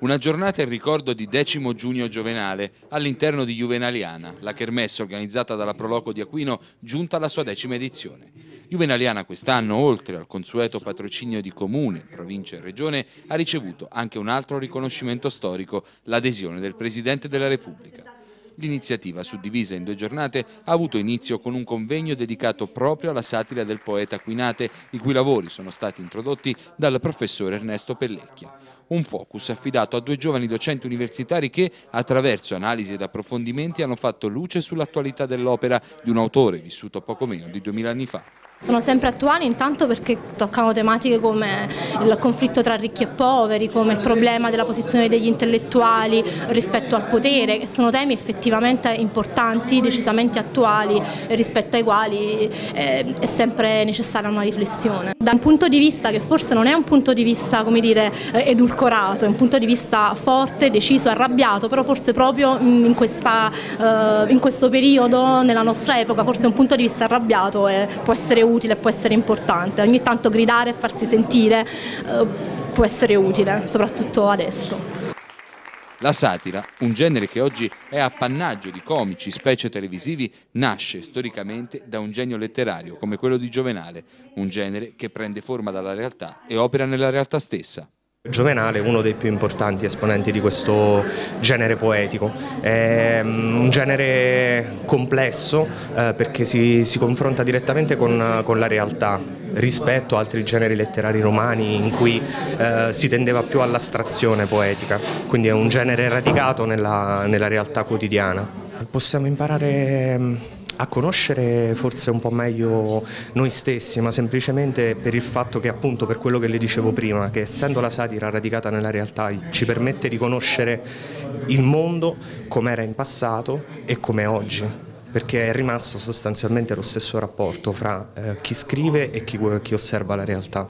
Una giornata in ricordo di Decimo Giugno Giovenale all'interno di Juvenaliana, la kermesse organizzata dalla Proloco di Aquino giunta alla sua decima edizione. Juvenaliana quest'anno, oltre al consueto patrocinio di comune, provincia e regione, ha ricevuto anche un altro riconoscimento storico, l'adesione del Presidente della Repubblica. L'iniziativa, suddivisa in due giornate, ha avuto inizio con un convegno dedicato proprio alla satira del poeta Aquinate, i cui lavori sono stati introdotti dal professore Ernesto Pellecchia un focus affidato a due giovani docenti universitari che, attraverso analisi ed approfondimenti, hanno fatto luce sull'attualità dell'opera di un autore vissuto poco meno di 2000 anni fa. Sono sempre attuali intanto perché toccano tematiche come il conflitto tra ricchi e poveri, come il problema della posizione degli intellettuali rispetto al potere, che sono temi effettivamente importanti, decisamente attuali, rispetto ai quali eh, è sempre necessaria una riflessione. Da un punto di vista che forse non è un punto di vista come dire, eh, edulcorato, è un punto di vista forte, deciso, arrabbiato, però forse proprio in, questa, eh, in questo periodo, nella nostra epoca, forse un punto di vista arrabbiato eh, può essere utile, può essere importante. Ogni tanto gridare e farsi sentire eh, può essere utile, soprattutto adesso. La satira, un genere che oggi è appannaggio di comici, specie televisivi, nasce storicamente da un genio letterario come quello di Giovenale, un genere che prende forma dalla realtà e opera nella realtà stessa. Giovenale è uno dei più importanti esponenti di questo genere poetico, è mm, un genere complesso eh, perché si, si, confronta direttamente con, con, la realtà rispetto a altri generi letterari romani in cui eh, si tendeva più all'astrazione poetica, quindi è un genere radicato nella, nella realtà quotidiana. Possiamo imparare mm, a conoscere forse un po' meglio noi stessi, ma semplicemente per il fatto che appunto per quello che le dicevo prima, che essendo la satira radicata nella realtà ci permette di conoscere il mondo come era in passato e come è oggi perché è rimasto sostanzialmente lo stesso rapporto fra eh, chi scrive e chi, chi osserva la realtà.